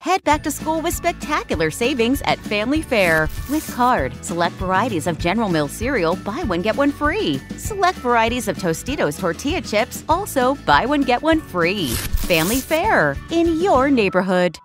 Head back to school with spectacular savings at Family Fare. With card, select varieties of General Mills cereal, buy one get one free. Select varieties of Tostitos tortilla chips, also buy one get one free. Family Fare in your neighborhood.